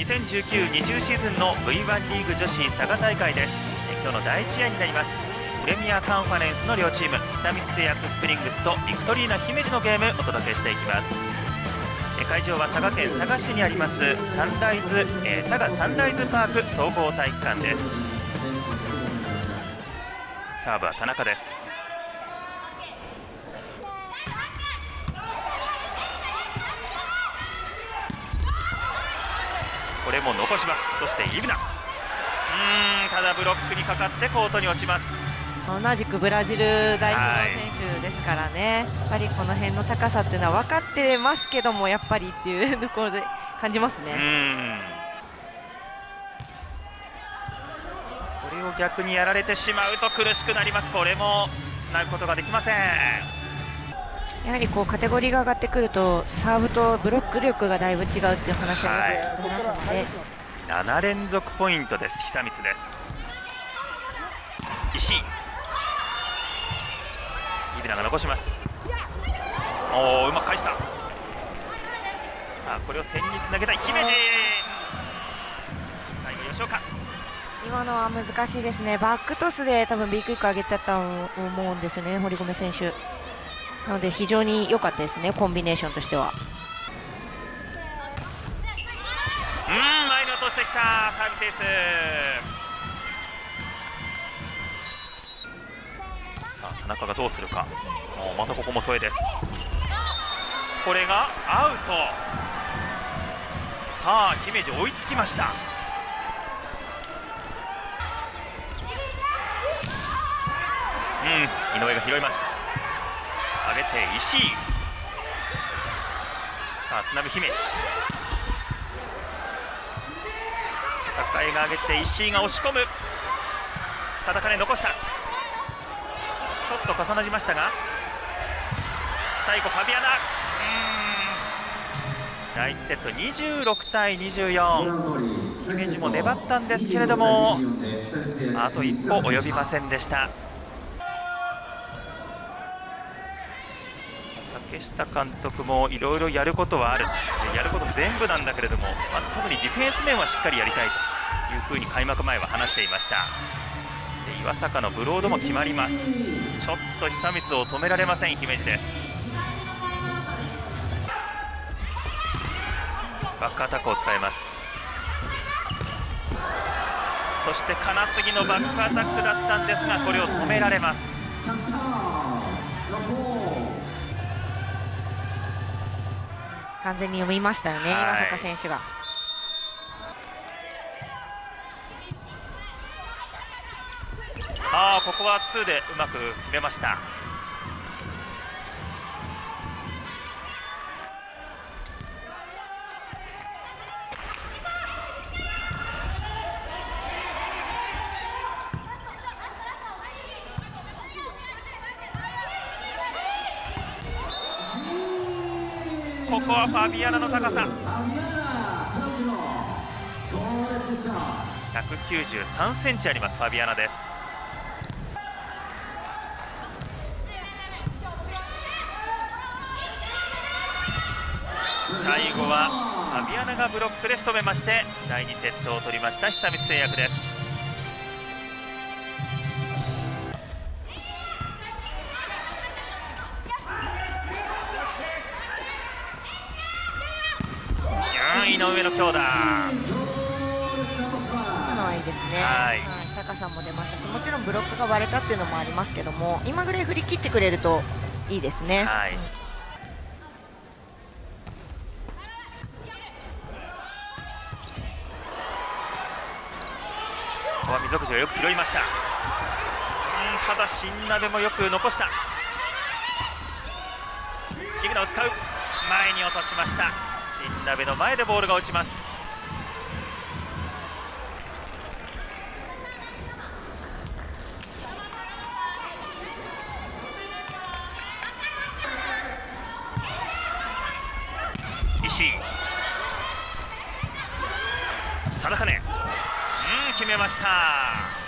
2019-20シーズンの V1 リーグ女子佐賀大会です。今日の第1試合になります。プレミアカンファレンスの両チーム久光製薬スプリングスとビクトリーナ姫路のゲームお届けしていきます。会場は佐賀県佐賀市にありますサンライズ、えー、佐賀サンライズパーク総合体育館です。サーブは田中です。これも残します。そしてイブナ。うんただブロックにかかってコートに落ちます。同じくブラジル代表の選手ですからね、やっぱりこの辺の高さっていうのは分かってますけどもやっぱりっていうところで感じますね。これを逆にやられてしまうと苦しくなります。これもつなぐことができませんやはりこうカテゴリーが上がってくるとサーブとブロック力がだいぶ違うっていう話はよく聞きますので、はい、7連続ポイントです。久光です。石。井イビナが残します。おおうまく返した。さあこれを点につなげたい姫路。最後吉岡。今のは難しいですね。バックトスで多分ビッグイック上げてたと思うんですよね堀米選手なので非常に良かったですねコンビネーションとしては。うん前に落としてきたサービスエース。さあ田中がどうするか。またここも戸江です。これがアウト。さあ姫路追いつきました。うん井上が拾います。上げて石井。さあつなぐ姫路。栄が上げて石井が押し込む。定金残した。ちょっと重なりましたが。最後ファビアナ。第1セット26対24姫路も粘ったんですけれどもあと一歩及びませんでした。竹下監督もいろいろやることはある。やること全部なんだけれどもまず特にディフェンス面はしっかりやりたいというふうに開幕前は話していました。で岩坂のブロードも決まります。ちょっと久光を止められません姫路です。バックアタックを使います。そして金杉のバックアタックだったんですがこれを止められます。完全に読みましたよね、岩坂選手が。ああここは2でうまく決めましたここはファビアナの高さ。193センチありますファビアナです。最後はファビアナがブロックで仕留めまして第2セットを取りました久光製薬です。井上の強打。今のはいいですね、はい、高さも出ましたしもちろんブロックが割れたっていうのもありますけども今ぐらい振り切ってくれるといいですね。はい、ここは溝口がよく拾いました。ただ新鍋もよく残した。イグナを使う。前に落としました新鍋の前でボールが落ちます。石井。定金うん決めました。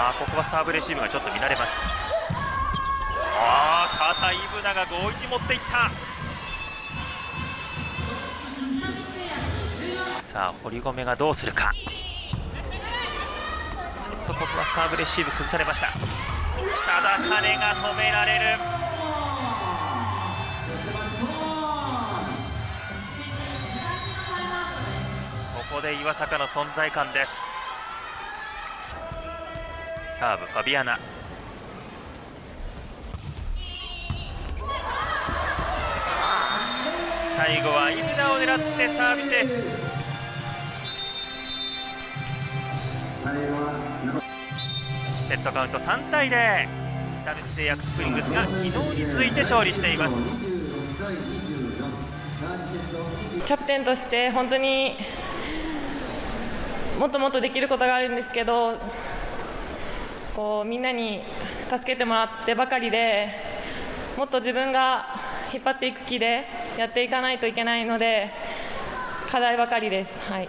あここはサーブレシーブがちょっと乱れます。ああたあイブナが強引に持っていった。さあ堀米がどうするか。ちょっとここはサーブレシーブ崩されました。定金が止められる。ここで岩坂の存在感です。サーブファビアナ。最後はイブナを狙ってサービスですセットカウント3対0久光製薬スプリングスが昨日に続いて勝利しています。キャプテンとして本当にもっともっとできることがあるんですけどこうみんなに助けてもらってばかりでもっと自分が引っ張っていく気でやっていかないといけないので課題ばかりです。はい